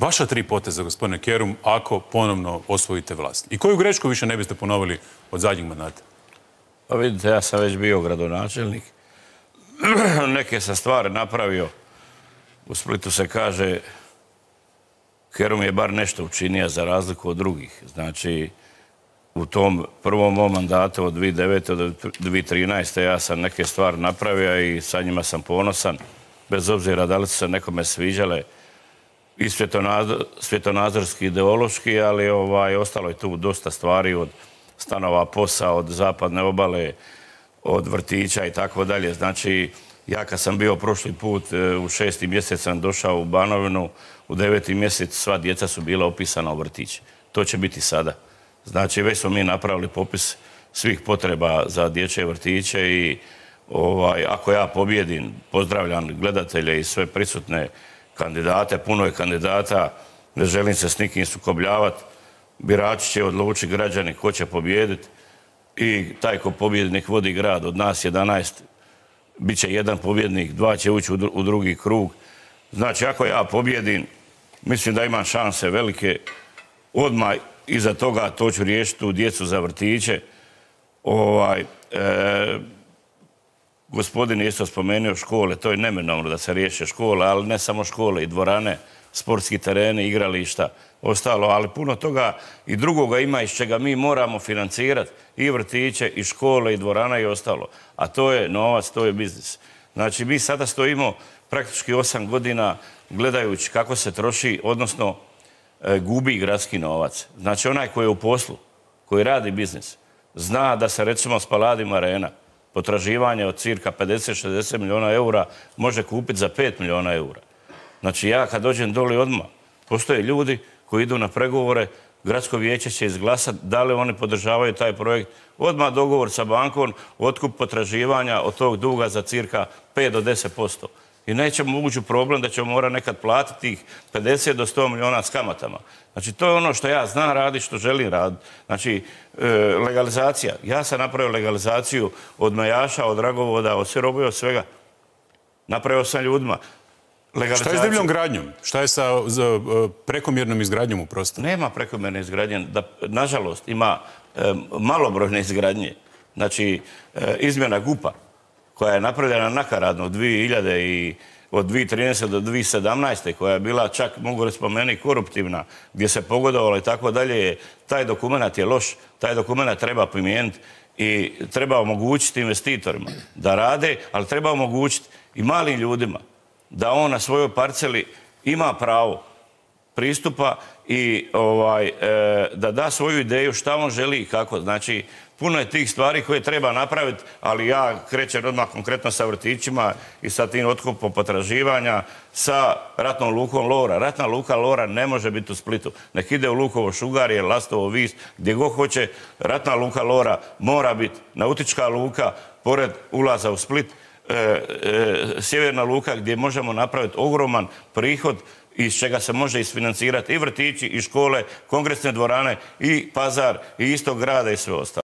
Vaša tri poteza, gospodine Kerum, ako ponovno osvojite vlast. I koju grešku više ne biste ponovili od zadnjeg mandata? Pa vidite, ja sam već bio gradonačelnik. Neke sam stvari napravio. U Splitu se kaže Kerum je bar nešto učinio za razliku od drugih. Znači, u tom prvom mom mandatu od 2009. do 2013. ja sam neke stvari napravio i sa njima sam ponosan. Bez obzira da li su se nekome sviđale i svjetonazorski, ideološki, ali ovaj, ostalo je tu dosta stvari od stanova POSA, od zapadne obale, od vrtića i tako dalje. Znači, ja kad sam bio prošli put e, u šesti mjesec sam došao u Banovinu, u deveti mjesec sva djeca su bila opisana u vrtići. To će biti sada. Znači, već smo mi napravili popis svih potreba za dječje vrtiće i ovaj, ako ja pobjedim, pozdravljam gledatelje i sve prisutne kandidate, puno je kandidata, ne želim se s nikim sukobljavati, birači će odlučiti građani ko će pobjediti i taj ko pobjednik vodi grad od nas 11, bit će jedan pobjednik, dva će ući u drugi krug. Znači, ako ja pobjedim, mislim da imam šanse velike, odmah iza toga to ću riješiti u djecu za vrtiće. Ovaj, e, gospodin je isto spomenuo škole, to je neminovno da se riješe škole, ali ne samo škole, i dvorane, sportski tereni, igrališta, ostalo, ali puno toga i drugoga ima iz čega mi moramo financirati i vrtiće, i škole, i dvorana i ostalo. A to je novac, to je biznis. Znači, mi sada stojimo praktički osam godina gledajući kako se troši, odnosno e, gubi gradski novac. Znači, onaj koji je u poslu, koji radi biznis, zna da se recimo s Paladim Arena potraživanje od cirka 50-60 milijuna eura može kupiti za 5 milijuna eura. Znači ja kad dođem doli odmah, postoje ljudi koji idu na pregovore, gradsko vijeće će izglasati da li oni podržavaju taj projekt. Odmah dogovor sa bankom, otkup potraživanja od tog duga za cirka 5 do 10% i nećemo ući u problem da ćemo morati nekad platiti tih 50 do 100 milijuna s kamatama. Znači, to je ono što ja znam raditi, što želim raditi. Znači, e, legalizacija. Ja sam napravio legalizaciju od majaša, od dragovoda, od siroboja, od svega. Napravio sam ljudima. Šta je s divljom gradnjom? Šta je sa e, prekomjernom izgradnjom u prostoru? Nema prekomjerne izgradnje. nažalost, ima e, malobrojne izgradnje. Znači, izmjena gupa koja je napravljena nakaradno od 2000 i od 2013. do 2017. koja je bila čak, mogu reći meni, koruptivna, gdje se pogodovalo i tako dalje, taj dokument je loš, taj dokument treba primijeniti i treba omogućiti investitorima da rade, ali treba omogućiti i malim ljudima da on na svojoj parceli ima pravo pristupa i ovaj, e, da da svoju ideju šta on želi i kako. Znači, puno je tih stvari koje treba napraviti, ali ja krećem odmah konkretno sa vrtićima i sa tim otkupom potraživanja, sa ratnom lukom Lora. Ratna luka Lora ne može biti u Splitu. Nek ide u Lukovo Šugarije, Lastovo Vis, gdje god hoće. Ratna luka Lora mora biti nautička luka, pored ulaza u Split, e, e, sjeverna luka gdje možemo napraviti ogroman prihod iz čega se može isfinancirati i vrtići, i škole, kongresne dvorane, i pazar, i istog grada i sve ostalo.